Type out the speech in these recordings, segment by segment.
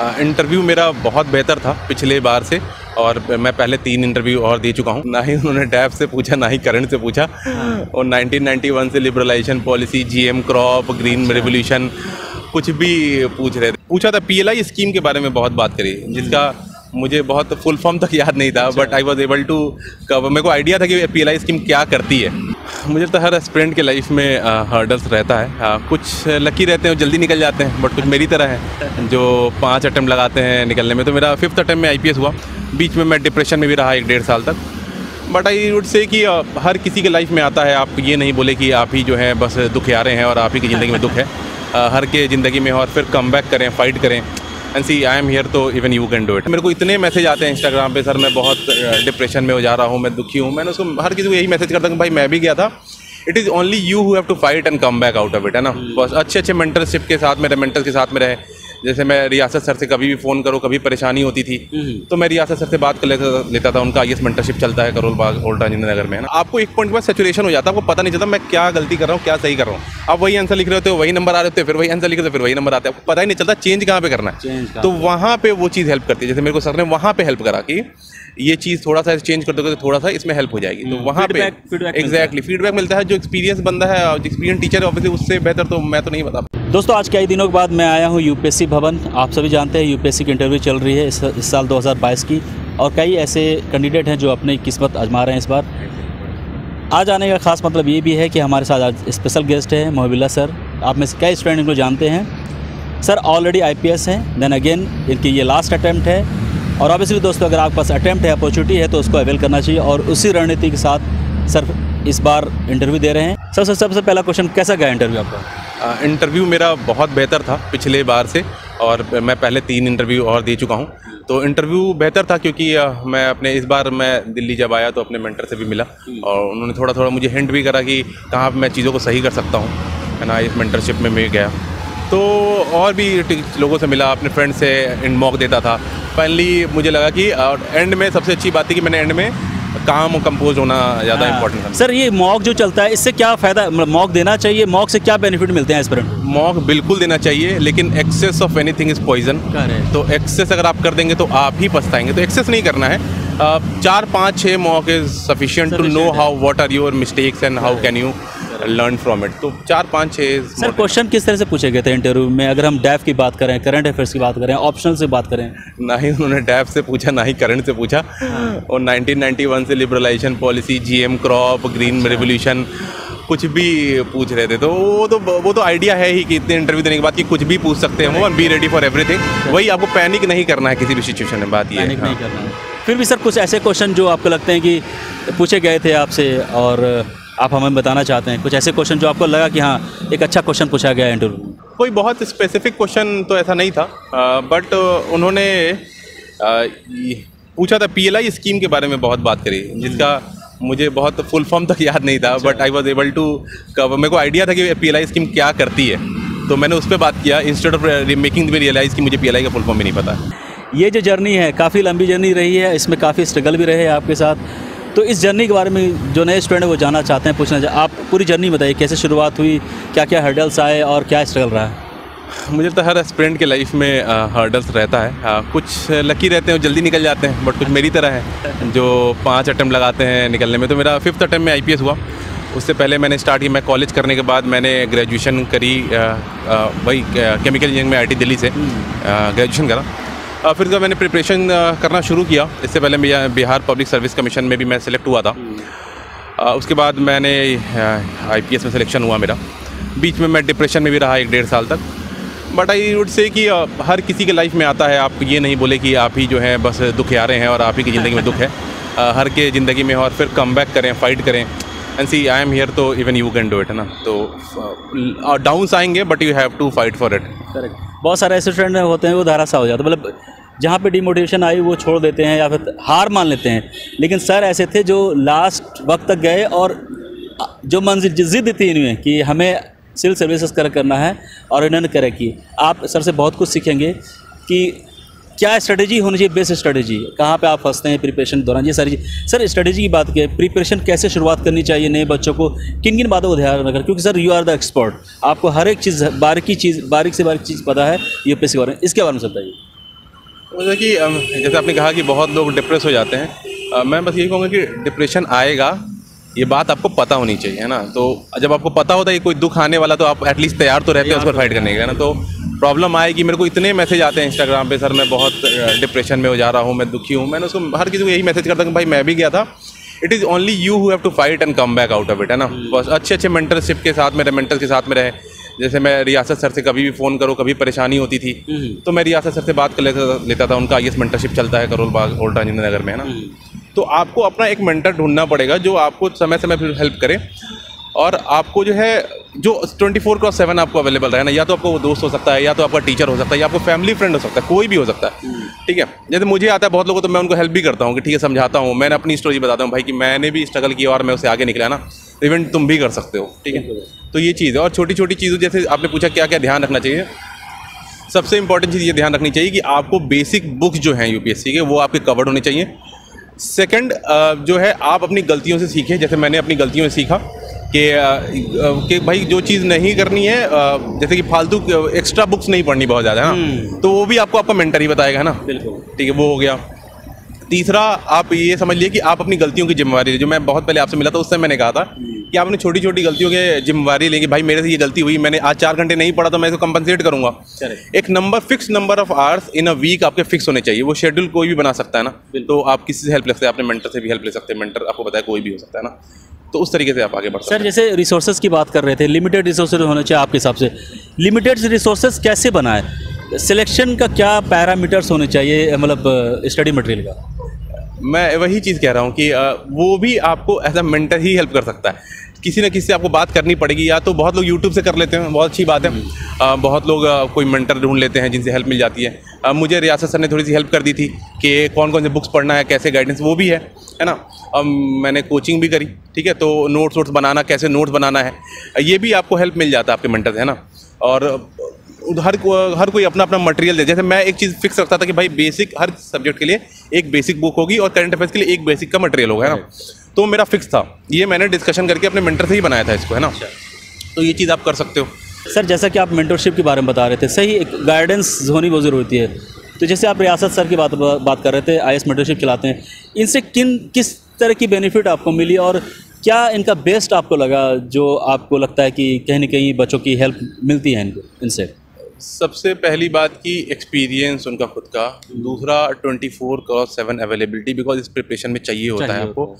Interview मेरा बहुत बेहतर था पिछले बार से और मैं पहले तीन इंटरव्यू और दे चुका हूँ। ना ही उन्होंने डैप से पूछा ना ही करंट से पूछा। और 1991 से liberalisation policy GM crop green revolution कुछ भी पूछ रहे थे। पूछा था पीएलआई स्कीम के बारे में बहुत बात करी जिसका मुझे बहुत फुल फॉर्म तक याद नहीं था but I was able to cover मेरे को आइडिया था कि पीएलआई स्कीम क्या करती है। मुझे तो हर स्टूडेंट के लाइफ में हर्डल्स रहता है। आ, कुछ लकी रहते हैं जल्दी निकल जाते हैं बट कुछ मेरी तरह है जो पाँच अटैम्प्ट लगाते हैं निकलने में। तो मेरा फिफ्थ अटैम्प्ट में आईपीएस हुआ। बीच में मैं डिप्रेशन में भी रहा एक डेढ़ साल तक। बट आई वुड से कि हर किसी के लाइफ में आता है। आप ये नहीं बोले कि आप ही जो है बस दुख आ रहे हैं और आप ही की ज़िंदगी में दुख है। हर के ज़िंदगी में और फिर कम बैक करें फाइट करें। And see I am here तो even you can do it मेरे को इतने मैसेज आते हैं इंस्टाग्राम पे, सर, मैं बहुत डिप्रेशन में हो जा रहा हूँ, मैं दुखी हूँ। मैंने उसको हर किसी को यही मैसेज करता हूँ भाई मैं भी गया था। It is only you have to fight and come back out of it है ना? बस अच्छे अच्छे मेंटरशिप के साथ मेरे मेंटर्स के साथ में रहे जैसे मैं रियासत सर से कभी भी फ़ोन करूँ कभी परेशानी होती थी तो मैं रियासत सर से बात कर लेता लेता था उनका आई मेंटरशिप चलता है करोल बाग ओल्ड नगर में है ना? आपको एक पॉइंट बाद सेचुरेशन हो जाता है आपको पता नहीं चलता मैं क्या गलती कर रहा हूँ क्या सही कर रहा हूँ। आप वही आंसर लिख रहे होते हो वही नंबर आ रहे होते फिर वही आंसर लिख रहे हो फिर वही नंबर आते हैं। आपको पता ही नहीं चलता चेंज कहाँ पर करना है। तो वहाँ पर वो चीज़ हेल्प करती है जैसे मेरे को सर ने वहाँ पर हेल्प करा कि ये चीज़ थोड़ा सा चेंज कर दोगे तो थोड़ा सा इसमें हेल्प हो जाएगी। तो हम्म, वहाँ पे एग्जैक्टली फीडबैक मिलता है। जो एक्सपीरियंस बंदा है एक्सपीरियंस टीचर है ऑब्वियसली उससे बेहतर तो मैं तो नहीं बता दोस्तों आज कई दिनों के बाद मैं आया हूँ यूपीएससी भवन। आप सभी जानते हैं यूपीएससी की इंटरव्यू चल रही है इस, साल 2022 की। और कई ऐसे कैंडिडेट हैं जो अपनी किस्मत आजमा रहे हैं इस बार। आज आने का खास मतलब ये भी है कि हमारे साथ आज स्पेशल गेस्ट है मोहबिल्ला सर। आप में से कई स्टूडेंट इनको जानते हैं। सर ऑलरेडी आईपीएस हैं। देन अगेन इनकी ये लास्ट अटैम्प्ट है। और ऑब्वियसली दोस्तों अगर आपके पास अटैम्प्ट है अपॉर्चुनिटी है तो उसको अवेल करना चाहिए। और उसी रणनीति के साथ सर इस बार इंटरव्यू दे रहे हैं। सर सर सबसे पहला क्वेश्चन कैसा गया इंटरव्यू आपका? इंटरव्यू मेरा बहुत बेहतर था पिछले बार से और मैं पहले तीन इंटरव्यू और दे चुका हूँ। तो इंटरव्यू बेहतर था क्योंकि मैं अपने इस बार मैं दिल्ली जब आया तो अपने मेंटर से भी मिला और उन्होंने थोड़ा थोड़ा मुझे हिंट भी करा कि कहाँ मैं चीज़ों को सही कर सकता हूँ, है ना, इस मेंटरशिप में मैं गया। तो और भी लोगों से मिला, अपने फ्रेंड से मॉक देता था। फाइनली मुझे लगा कि एंड में सबसे अच्छी बात थी कि मैंने एंड में काम कंपोज होना ज़्यादा इंपॉर्टेंट है सर ये मॉक जो चलता है इससे क्या फ़ायदा मतलब मॉक देना चाहिए मॉक से क्या बेनिफिट मिलते हैं एस्पिरेंट मॉक बिल्कुल देना चाहिए लेकिन excess of anything is poison तो एक्सेस अगर आप कर देंगे तो आप ही पछताएँगे। तो एक्सेस नहीं करना है। चार पाँच छः mock is sufficient to know how what are your mistakes and how can you learn from it तो चार पाँच छः सर क्वेश्चन किस तरह से पूछे गए थे इंटरव्यू में? अगर हम डैफ की बात करें करंट अफेयर्स की बात करें ऑप्शनल से बात करें। ना ही उन्होंने डैफ से पूछा ना ही करंट से पूछा। हाँ। और 1991 से liberalisation policy GM crop green revolution कुछ भी पूछ रहे थे। तो वो तो वो तो आइडिया है ही कि इतने इंटरव्यू देने के बाद कि कुछ भी पूछ सकते हैं वो बी रेडी फॉर एवरीथिंग वही आपको पैनिक नहीं करना है किसी भी सिचुएशन में बात ये है। हाँ। फिर भी सर कुछ ऐसे क्वेश्चन जो आपको लगते हैं कि पूछे गए थे आपसे और आप हमें बताना चाहते हैं? कुछ ऐसे क्वेश्चन जो आपको लगा कि हाँ एक अच्छा क्वेश्चन पूछा गया इंटरव्यू कोई बहुत स्पेसिफिक क्वेश्चन तो ऐसा नहीं था बट उन्होंने पूछा था पीएलआई स्कीम के बारे में बहुत बात करी जिसका मुझे बहुत फुल फॉर्म तक याद नहीं था but I was able to cover मेरे को आइडिया था कि पीएलआई स्कीम क्या करती है तो मैंने उस पर बात किया इंस्टेड ऑफ़ मेकिंग रियलाइज़ कि मुझे पीएलआई का फुल फॉर्म भी नहीं पता। ये जो जर्नी है काफ़ी लंबी जर्नी रही है इसमें काफ़ी स्ट्रगल भी रहे हैं आपके साथ। तो इस जर्नी के बारे में जो नए स्टूडेंट वो जानना चाहते हैं पूछना चाहते आप पूरी जर्नी बताइए कैसे शुरुआत हुई क्या क्या हर्डल्स आए और क्या स्ट्रगल रहा है? मुझे तो हर स्टूडेंट के लाइफ में हर्डल्स रहता है। आ, कुछ लकी रहते हैं जल्दी निकल जाते हैं बट कुछ मेरी तरह है जो पाँच अटैम्प्ट लगाते हैं निकलने में। तो मेरा फिफ्थ अटैम्प्ट में आईपीएस हुआ। उससे पहले मैंने स्टार्ट किया मैं कॉलेज करने के बाद मैंने ग्रेजुएशन करी वही केमिकल इंजीनियरिंग में आई दिल्ली से ग्रेजुएशन करा। फिर जब मैंने प्रिपरेशन करना शुरू किया, इससे पहले मैं बिहार पब्लिक सर्विस कमीशन में भी मैं सिलेक्ट हुआ था। उसके बाद मैंने आईपीएस में सिलेक्शन हुआ मेरा। बीच में मैं डिप्रेशन में भी रहा एक डेढ़ साल तक। बट आई वुड से कि हर किसी के लाइफ में आता है, आप ये नहीं बोले कि आप ही जो है बस दुख आ रहे हैं और आप ही की ज़िंदगी में दुख है। हर के ज़िंदगी में और फिर कम बैक करें फाइट करें। And see I am here तो even you can do it है ना? तो डाउन्स आएँगे but you have to fight for it correct बहुत सारे ऐसे स्टूडेंट होते हैं, वो धारासा हो जाते मतलब जहाँ पे डिमोटिवेशन आई, वो छोड़ देते हैं या फिर हार मान लेते हैं। लेकिन सर ऐसे थे जो लास्ट वक्त तक गए और जो मंजिल जिद थी इनमें कि हमें सिविल सर्विसेज़ कर, करना है और इन्होंने करे कि आप सर से बहुत कुछ सीखेंगे कि क्या स्ट्रेटेजी होनी चाहिए? बेस्ट स्ट्रेटेजी कहाँ पे आप फंसते हैं प्रिपरेशन दौरान? ये सारी सर स्ट्रेटेजी की बात की प्रिपरेशन कैसे शुरुआत करनी चाहिए नए बच्चों को? किन किन बातों को ध्यान रखकर क्योंकि sir you are the expert आपको हर एक चीज़ बारीकी चीज़ बारीक से बारीक चीज़ पता है यू पी के बारे में इसके बारे में बताइए। जैसे कि जैसे आपने कहा कि बहुत लोग डिप्रेस हो जाते हैं मैं बस यही कहूँगा कि डिप्रेशन आएगा ये बात आपको पता होनी चाहिए है ना? तो जब आपको पता होता है कि कोई दुख आने वाला तो आप एटलीस्ट तैयार तो रहते हैं उस पर फाइट करने के है ना? तो प्रॉब्लम आएगी। मेरे को इतने मैसेज आते हैं इंस्टाग्राम पे सर मैं बहुत डिप्रेशन में हो जा रहा हूँ मैं दुखी हूँ। मैंने उसको हर किसी को यही मैसेज करता हूँ कि भाई मैं भी गया था। It is only you who have to fight and come back out of it है ना? बस अच्छे अच्छे मेंटरशिप के साथ मेरे मेंटर के साथ में रहे। जैसे मैं रियासत सर से कभी भी फ़ोन करूँ कभी परेशानी होती थी तो मैं रियासत सर से बात कर लेता लेता था। उनका आई मेंटरशिप चलता है करोल बाग ओल्ड राजेंद्र नगर में है ना? तो आपको अपना एक मेंटर ढूंढना पड़ेगा जो आपको समय समय पर हेल्प करे। और आपको जो है जो 24 फोर क्रॉस सेवन आपको अवेलेबल रहे ना या तो आपको वो दोस्त हो सकता है या तो आपका टीचर हो सकता है या आपको फैमिली फ्रेंड हो सकता है कोई भी हो सकता है। ठीक है? जैसे मुझे आता है बहुत लोगों तो मैं उनको हेल्प भी करता हूँ कि ठीक है समझाता हूँ। मैंने अपनी स्टोरी बताता हूँ भाई कि मैंने भी स्ट्रगल किया और मैं उसे आगे निकला ना। इवन तुम भी कर सकते हो ठीक है? तो ये चीज़ है। और छोटी छोटी चीज़ों जैसे आपने पूछा क्या क्या ध्यान रखना चाहिए? सबसे इंपॉर्टेंट चीज़ ये ध्यान रखनी चाहिए कि आपको बेसिक बुक्स जो हैं यूपीएससी के वो आपके कवर्ड होने चाहिए। सेकंड जो है आप अपनी गलतियों से सीखें जैसे मैंने अपनी गलतियों से सीखा। कि कि भाई जो चीज़ नहीं करनी है जैसे कि फालतू एक्स्ट्रा बुक्स नहीं पढ़नी बहुत ज़्यादा है ना? तो वो भी आपको आपका मेंटर ही बताएगा ना? बिल्कुल। ठीक है वो हो गया। तीसरा आप ये समझ लिए कि आप अपनी गलतियों की जिम्मेवारी जो मैं बहुत पहले आपसे मिला था उससे मैंने कहा था कि आप अपनी छोटी छोटी गलतियों की जिम्मेवारी लेंगे। भाई मेरे से ये गलती हुई मैंने आज चार घंटे नहीं पढ़ा तो मैं इसको कंपनसेट करूँगा। एक number fix number of hours in a week आपके फिक्स होने चाहिए। वो शेड्यूल कोई भी बना सकता है ना? तो आप किसी से हेल्प ले सकते हैं अपने मेंटर से भी हेल्प ले सकते हैं। मेंटर आपको बताया कोई भी हो सकता है ना? तो उस तरीके से आप आगे बढ़ सकते सर जैसे रिसोर्सेज की बात कर रहे थे लिमिटेड रिसोर्सेज होने चाहिए आपके हिसाब से। लिमिटेड रिसोर्सेज कैसे बनाए सिलेक्शन का क्या पैरामीटर्स होने चाहिए मतलब स्टडी मटेरियल का? मैं वही चीज़ कह रहा हूँ कि वो भी आपको एज अ मेंटर ही हेल्प कर सकता है। किसी ना किसी से आपको बात करनी पड़ेगी या तो बहुत लोग यूट्यूब से कर लेते हैं बहुत अच्छी बात है। अ, बहुत लोग कोई मेंटर ढूंढ लेते हैं जिनसे हेल्प मिल जाती है। अ, मुझे रियासत सर ने थोड़ी सी हेल्प कर दी थी कि कौन कौन से बुक्स पढ़ना है कैसे गाइडेंस वो भी है है ना? अब मैंने कोचिंग भी करी ठीक है? तो नोट्स वोट्स बनाना कैसे नोट्स बनाना है ये भी आपको हेल्प मिल जाता है आपके मेंटर से है ना? और हर को- हर कोई अपना अपना मटेरियल दे जैसे मैं एक चीज़ फिक्स रखता था कि भाई बेसिक हर सब्जेक्ट के लिए एक बेसिक बुक होगी और करंट अफेयर्स के लिए एक बेसिक का मटेरियल होगा है ना? तो मेरा फिक्स था। ये मैंने डिस्कशन करके अपने मेंटर से ही बनाया था इसको है ना? तो ये चीज़ आप कर सकते हो। सर जैसा कि आप मेंटरशिप के बारे में बता रहे थे सही एक गाइडेंस होनी बहुत ज़रूरत है। तो जैसे आप रियासत सर की बात बात कर रहे थे आई एस मेंटरशिप चलाते हैं इनसे किन किस तरह की बेनिफिट आपको मिली और क्या इनका बेस्ट आपको लगा जो आपको लगता है कि कहीं ना कहीं बच्चों की हेल्प मिलती है इनको इनसे? सबसे पहली बात की एक्सपीरियंस उनका खुद का। दूसरा twenty four cross seven availability because इस प्रिपरेशन में चाहिए होता चाहिए है। आपको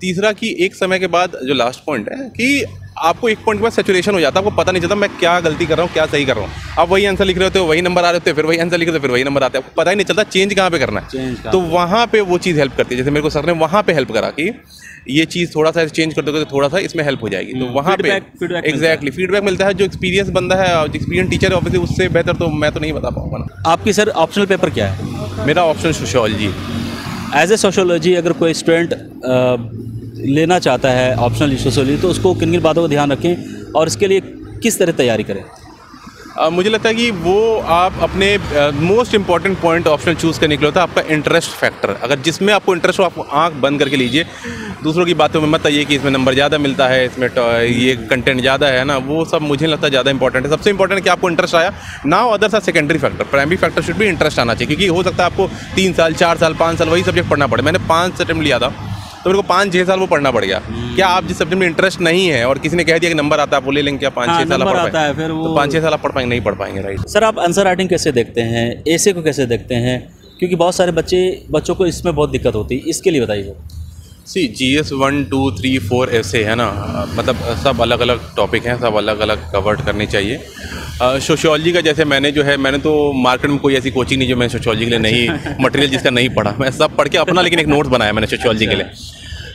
तीसरा कि एक समय के बाद जो लास्ट पॉइंट है कि आपको एक पॉइंट के बाद सेचुरेशन हो जाता है आपको पता नहीं चलता मैं क्या गलती कर रहा हूँ क्या सही कर रहा हूँ। आप वही आंसर लिख रहे होते हो वही नंबर आ रहे होते हो फिर वही आंसर लिख रहे हो फिर वही नंबर आते हैं। आपको पता ही नहीं चलता चेंज कहाँ पे करना है। तो वहाँ पे वो चीज़ हेल्प करती है। जैसे मेरे को सर ने वहाँ पे हेल्प करा कि ये चीज़ थोड़ा सा चेंज कर दोगे तो थोड़ा सा इसमें हेल्प हो जाएगी। तो वहाँ पे। एग्जैक्टली फीडबैक मिलता है। जो एक्सपीरियंस बंदा है एक्सपीरियंस टीचर है ऑब्वियसली उससे बेहतर तो मैं तो नहीं बता पाऊँगा ना। आपकी सर ऑप्शनल पेपर क्या है? मेरा option sociology as a sociology अगर कोई स्टूडेंट लेना चाहता है ऑप्शनल सोशोलॉजी तो उसको किन किन बातों का ध्यान रखें और इसके लिए किस तरह तैयारी करें? अ, मुझे लगता है कि वो आप अपने most important point option choose करने के लिए होता है आपका इंटरेस्ट फैक्टर अगर जिसमें आपको इंटरेस्ट हो आप आँख बंद करके लीजिए। दूसरों की बातों में मत आइए कि इसमें नंबर ज़्यादा मिलता है इसमें ये कंटेंट ज़्यादा है ना वो सब मुझे लगता है ज़्यादा इंपॉर्टेंट है। सबसे इंपॉर्टेंट कि आपको इंटरेस्ट आया। Now others are secondary factor primary factor should भी इंटरेस्ट आना चाहिए क्योंकि हो सकता है आपको तीन साल चार साल पाँच साल वही सब्जेक्ट पढ़ना पड़े। मैंने पाँच अटेम्प्ट लिया था। तो मेरे को पाँच छः साल वो पढ़ना पड़ गया। क्या आप जिस सब्जेक्ट में इंटरेस्ट नहीं है और किसी ने कह दिया कि नंबर आता है आप वो ले लेंगे क्या पाँच हाँ, छः साल आप पढ़ आता है, फिर वो- तो पाँच छः साल आप पढ़ पाएँगे नहीं पढ़ पाएँगे राइट सर आप आंसर राइटिंग कैसे देखते हैं? ऐसे को कैसे देखते हैं? क्योंकि बहुत सारे बच्चे बच्चों को इसमें बहुत दिक्कत होती है। इसके लिए बताइए। See G S one two three four ऐसे है ना। मतलब सब अलग अलग टॉपिक हैं सब अलग अलग कवर्ड करनी चाहिए। सोशोलॉजी का जैसे मैंने जो है मैंने तो मार्केट में कोई ऐसी कोचिंग नहीं जो मैंने सोशोलॉजी के लिए नहीं मटेरियल जिसका नहीं पढ़ा। मैं सब पढ़ के अपना लेकिन एक नोट्स बनाया मैंने सोशोलॉजी के लिए।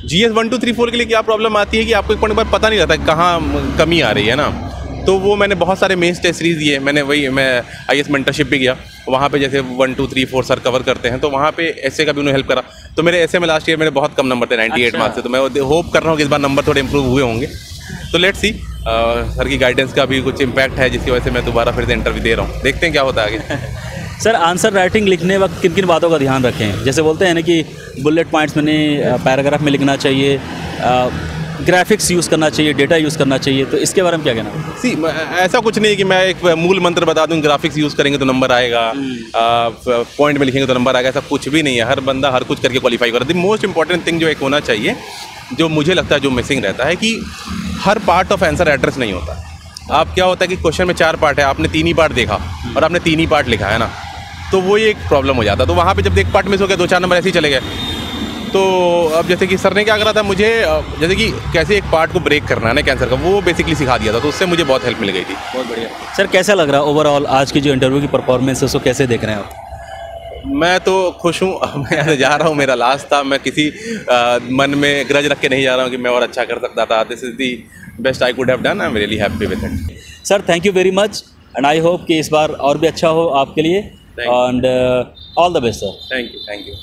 G S one two three four के लिए क्या प्रॉब्लम आती है कि आपको एक पॉइंट बार पता नहीं रहता कहाँ कमी आ रही है ना? तो वो मैंने बहुत सारे मेंस टेस्ट सीरीज़ दिए। मैंने वही मैं आई एस मेंटरशिप भी गया वहाँ पे जैसे one two three four sir cover करते हैं। तो वहाँ पे ऐसे का भी उन्होंने हेल्प करा। तो मेरे ऐसे में लास्ट ईयर मेरे बहुत कम नंबर थे 98 अच्छा। मार्क्स से तो मैं होप कर रहा हूँ कि इस बार नंबर थोड़े इंप्रूव हुए होंगे। तो लेट्स सी सर की गाइडेंस का भी कुछ इम्पैक्ट है जिसकी वजह से मैं दोबारा फिर से इंटरव्यू दे रहा हूँ। देखते हैं क्या होता है आगे। सर आंसर राइटिंग लिखने वक्त किन किन बातों का ध्यान रखें? जैसे बोलते हैं ना कि बुलेट पॉइंट्स मैंने पैराग्राफ में लिखना चाहिए ग्राफिक्स यूज़ करना चाहिए डेटा यूज़ करना चाहिए तो इसके बारे में क्या कहना सी ऐसा कुछ नहीं है कि मैं एक मूल मंत्र बता दूँ ग्राफिक्स यूज़ करेंगे तो नंबर आएगा पॉइंट में लिखेंगे तो नंबर आएगा ऐसा कुछ भी नहीं है। हर बंदा हर कुछ करके क्वालिफाई कर द मोस्ट इंपॉर्टेंट थिंग जो एक होना चाहिए जो मुझे लगता है जो मिसिंग रहता है कि हर पार्ट ऑफ़ आंसर एड्रेस नहीं होता। आप क्या होता है कि क्वेश्चन में चार पार्ट है, आपने तीन ही पार्ट देखा और आपने तीन ही पार्ट लिखा, है ना? तो वो एक प्रॉब्लम हो जाता। तो वहाँ पे जब एक पार्ट मिस हो गया दो चार नंबर ऐसे ही चले गए। तो अब जैसे कि सर ने क्या करा था, मुझे जैसे कि कैसे एक पार्ट को ब्रेक करना है ना कैंसर का, वो बेसिकली सिखा दिया था तो उससे मुझे बहुत हेल्प मिल गई थी। बहुत बढ़िया। सर, कैसा लग रहा है ओवरऑल आज की जो इंटरव्यू की परफॉर्मेंस है उसको कैसे देख रहे हैं आप? मैं तो खुश हूँ। मैं जा रहा हूँ मेरा लास्ट था। मैं किसी आ, मन में ग्रज रख के नहीं जा रहा हूँ कि मैं और अच्छा कर सकता था। This is the best I could have done I am really happy with it sir thank you very much and I hope कि इस बार और भी अच्छा हो आपके लिए। And all the best sir thank you thank you